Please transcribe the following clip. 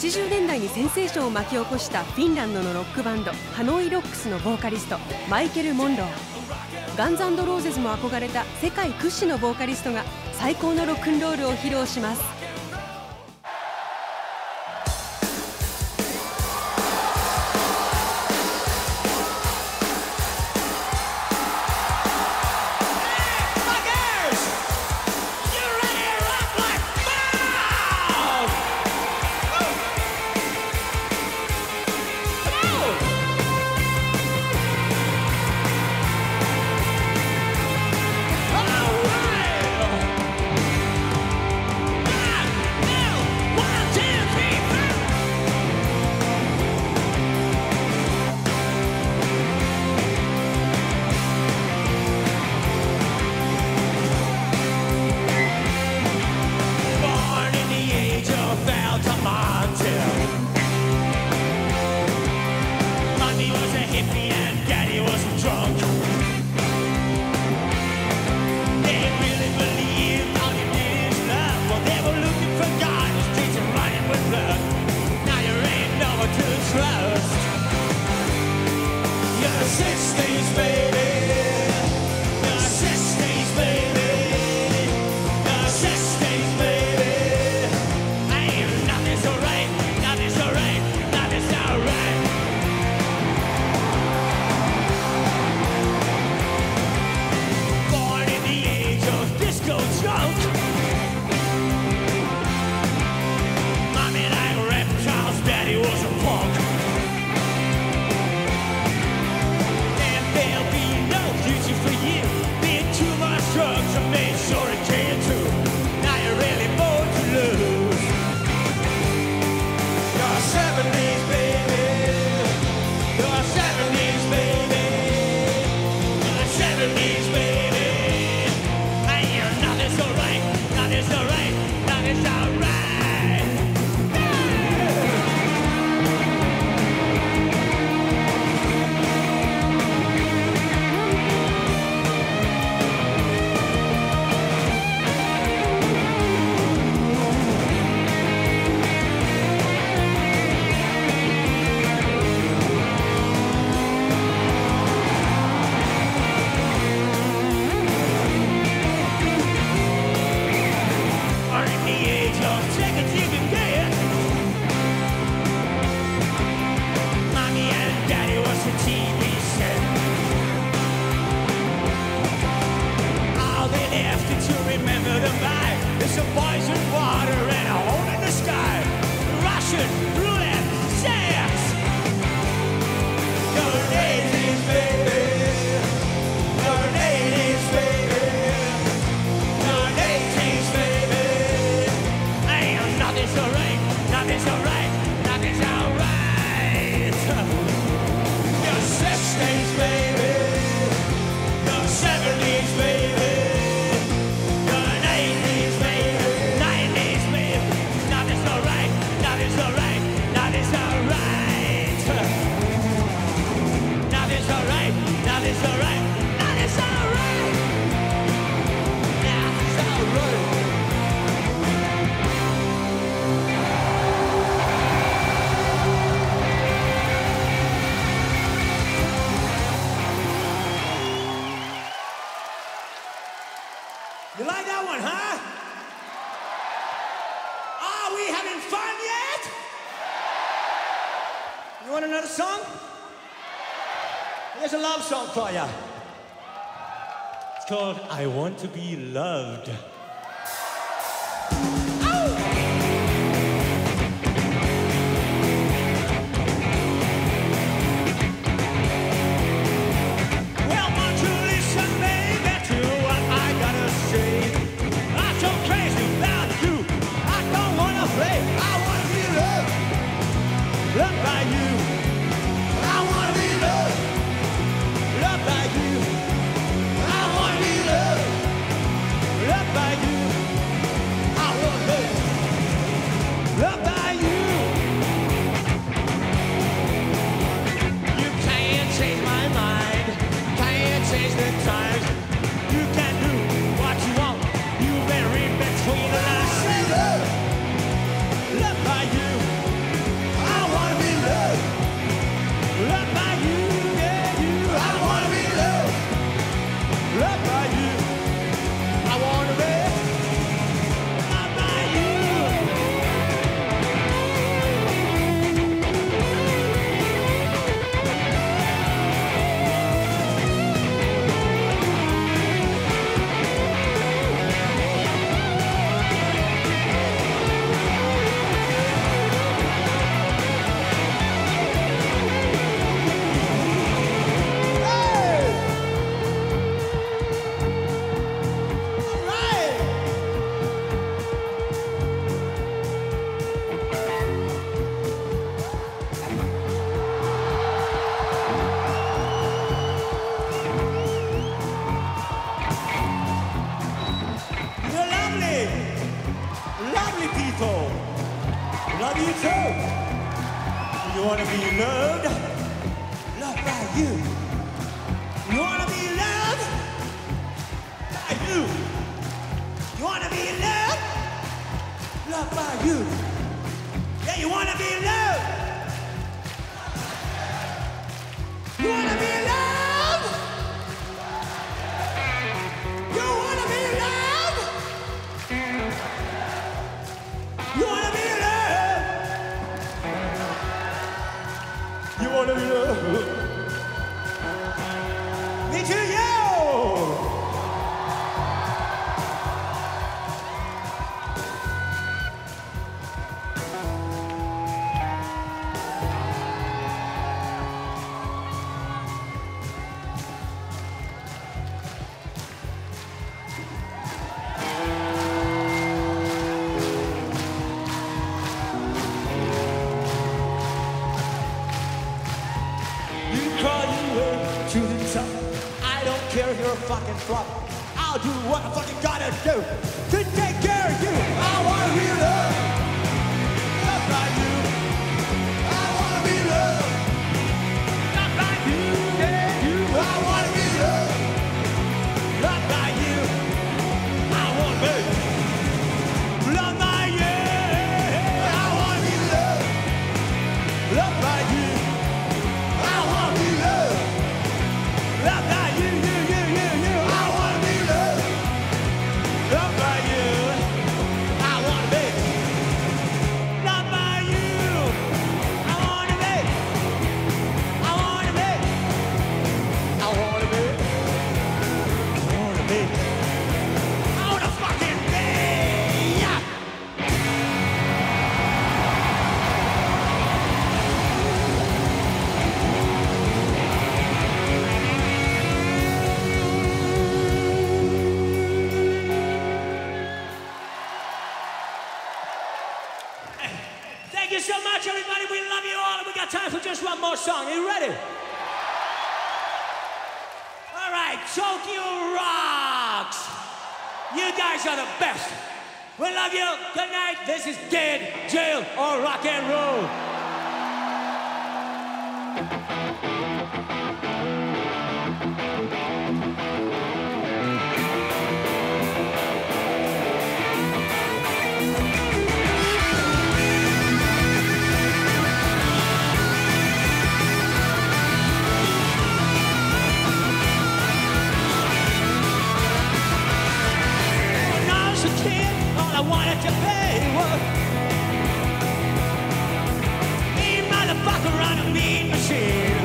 80年代にセンセーションを巻き起こしたフィンランドのロックバンドハノイロックスのボーカリストマイケル・モンロー。ガンズローゼズも憧れた世界屈指のボーカリストが最高のロックンロールを披露します。enemies for you. It's called I Want to Be Loved. lovely people. Love you too. You want to be loved? Loved by you. You want to be loved? By you. You want to be loved? Loved by you. Yeah, you want to be loved. You want to be loved? fucking flop. I'll do what I fucking gotta do. song. Are you ready? All right, Tokyo rocks. You guys are the best. We love you. Good night. This is dead, jail, or rock and roll. machine.